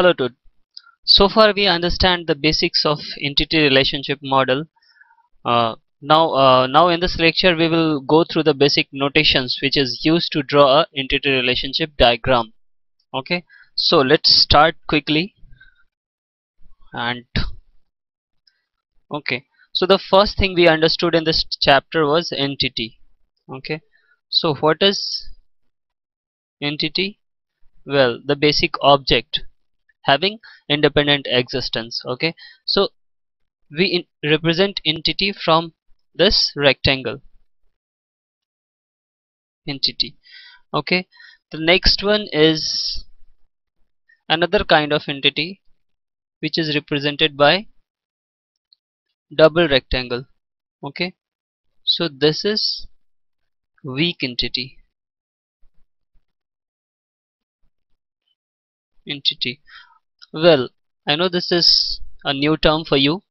Hello dude. So far we understand the basics of entity relationship model. Uh, now, uh, now in this lecture we will go through the basic notations which is used to draw a entity relationship diagram. Okay, so let's start quickly. And okay, so the first thing we understood in this chapter was entity. Okay, so what is entity? Well, the basic object having independent existence okay? So we in represent entity from this rectangle. Entity okay? The next one is another kind of entity which is represented by double rectangle okay? So this is weak entity. Entity well, I know this is a new term for you.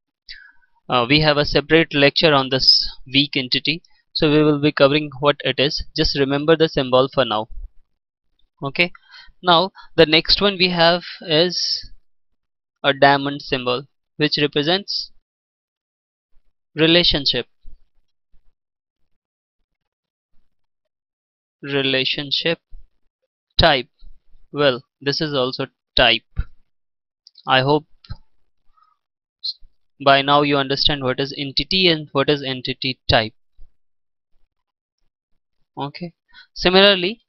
Uh, we have a separate lecture on this weak entity. So we will be covering what it is. Just remember the symbol for now. Okay. Now the next one we have is a diamond symbol which represents relationship. Relationship type. Well, this is also type I hope by now you understand what is entity and what is entity type. Okay. Similarly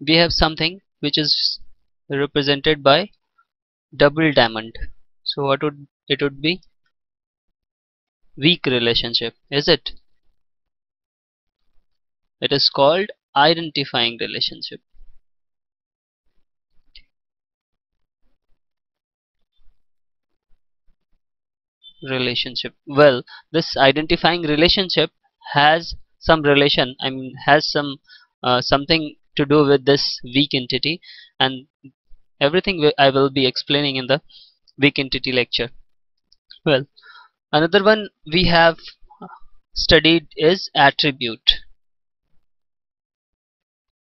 we have something which is represented by double diamond. So what would it would be? Weak relationship is it? It is called identifying relationship relationship. Well this identifying relationship has some relation I mean has some uh, something to do with this weak entity. And everything I will be explaining in the weak entity lecture. Well another one we have studied is attribute.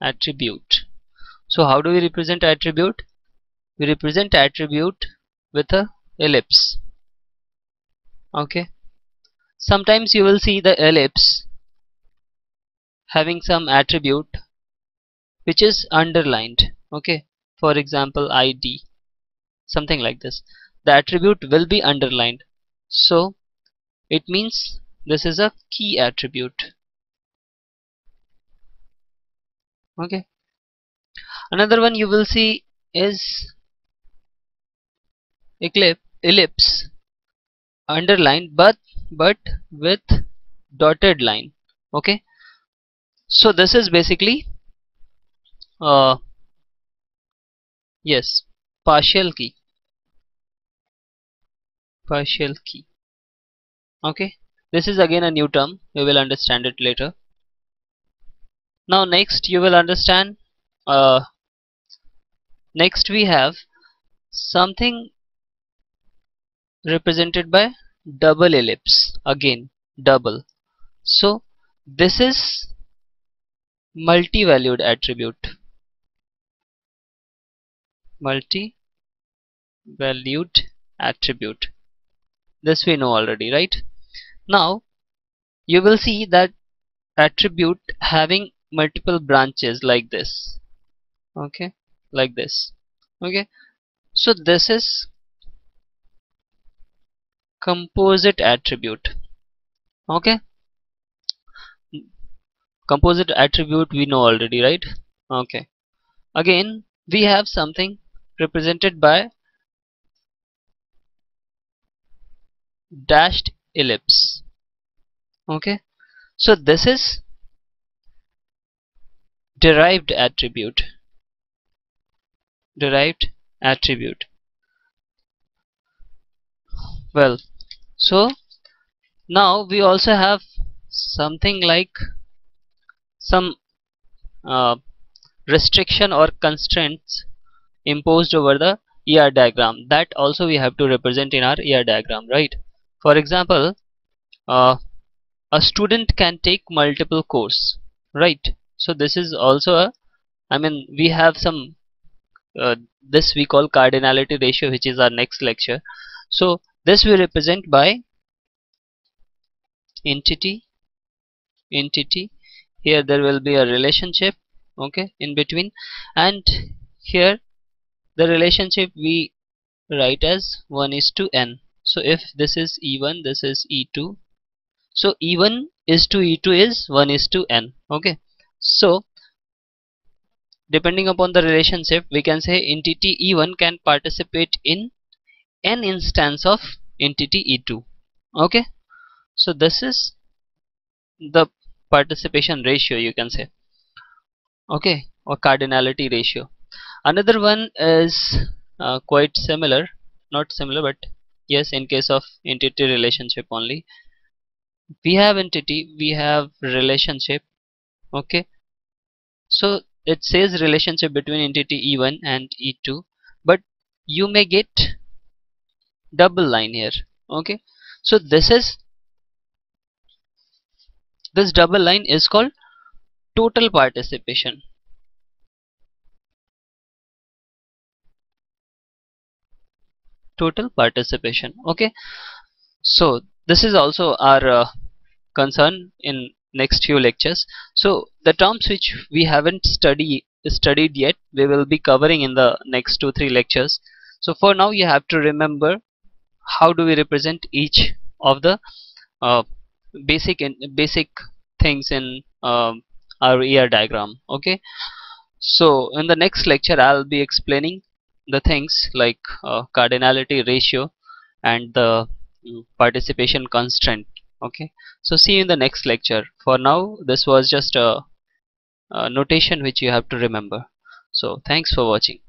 Attribute. So how do we represent attribute? We represent attribute with a ellipse okay. Sometimes you will see the ellipse having some attribute which is underlined. Okay. For example id something like this. The attribute will be underlined. So it means this is a key attribute. Okay. Another one you will see is ellipse underlined but but with dotted line okay? So this is basically uh, yes partial key. Partial key okay? This is again a new term. You will understand it later. Now next you will understand uh, next we have something represented by double ellipse. Again double. So this is multi-valued attribute. Multi-valued attribute. This we know already right? Now you will see that attribute having multiple branches like this. Okay? Like this. Okay? So this is composite attribute. Okay? Composite attribute we know already right? Okay. Again we have something represented by dashed ellipse. Okay? So this is derived attribute. Derived attribute. Well so now we also have something like some uh, restriction or constraints imposed over the ER diagram. That also we have to represent in our ER diagram right? For example uh, a student can take multiple course right? So this is also a I mean we have some uh, this we call cardinality ratio which is our next lecture. So this we represent by entity entity. Here there will be a relationship okay in between. And here the relationship we write as 1 is to n. So if this is e1 this is e2 so e1 is to e2 is 1 is to n okay. So depending upon the relationship we can say entity e1 can participate in n instance of entity e2 okay? So this is the participation ratio you can say. Okay? Or cardinality ratio. Another one is uh, quite similar. Not similar but yes in case of entity relationship only. We have entity we have relationship. Okay? So it says relationship between entity e1 and e2 but you may get double line here okay so this is this double line is called total participation. Total participation. Okay. So this is also our uh, concern in next few lectures. So the terms which we haven't studied studied yet we will be covering in the next two three lectures. So for now you have to remember how do we represent each of the uh, basic in basic things in um, our ER diagram okay? So in the next lecture I'll be explaining the things like uh, cardinality ratio and the participation constraint okay? So see you in the next lecture. For now this was just a, a notation which you have to remember. So thanks for watching